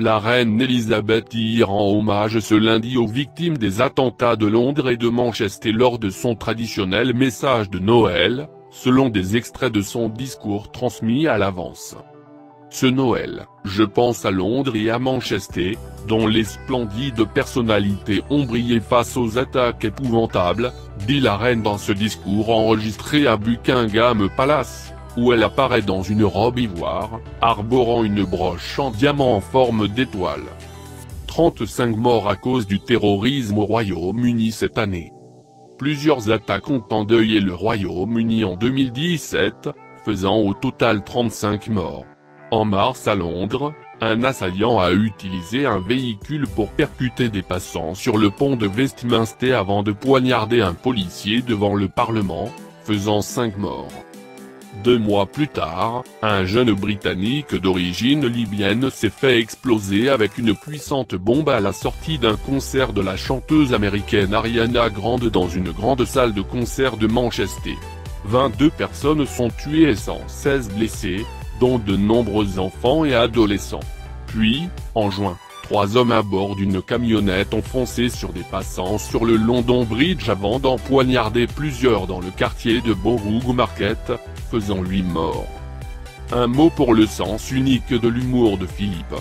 La reine Elisabeth y rend hommage ce lundi aux victimes des attentats de Londres et de Manchester lors de son traditionnel message de Noël, selon des extraits de son discours transmis à l'avance. Ce Noël, je pense à Londres et à Manchester, dont les splendides personnalités ont brillé face aux attaques épouvantables, dit la reine dans ce discours enregistré à Buckingham Palace, où elle apparaît dans une robe ivoire, arborant une broche en diamant en forme d'étoile. 35 morts à cause du terrorisme au Royaume-Uni cette année. Plusieurs attaques ont endeuillé le Royaume-Uni en 2017, faisant au total 35 morts. En mars à Londres, un assaillant a utilisé un véhicule pour percuter des passants sur le pont de Westminster avant de poignarder un policier devant le Parlement, faisant 5 morts. Deux mois plus tard, un jeune Britannique d'origine libyenne s'est fait exploser avec une puissante bombe à la sortie d'un concert de la chanteuse américaine Ariana Grande dans une grande salle de concert de Manchester. 22 personnes sont tuées et 116 blessées, dont de nombreux enfants et adolescents. Puis, en juin, trois hommes à bord d'une camionnette ont foncé sur des passants sur le London Bridge avant d'en poignarder plusieurs dans le quartier de Borough Market, faisant lui mort. Un mot pour le sens unique de l'humour de Philippe.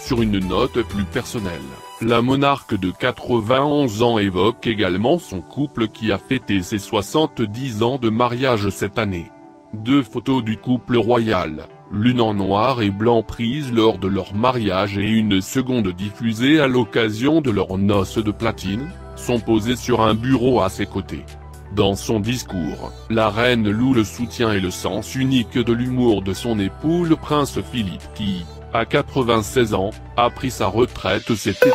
Sur une note plus personnelle, la monarque de 91 ans évoque également son couple qui a fêté ses 70 ans de mariage cette année. Deux photos du couple royal, l'une en noir et blanc prise lors de leur mariage et une seconde diffusée à l'occasion de leur noces de platine, sont posées sur un bureau à ses côtés. Dans son discours, la reine loue le soutien et le sens unique de l'humour de son époux le prince Philippe qui, à 96 ans, a pris sa retraite cet été.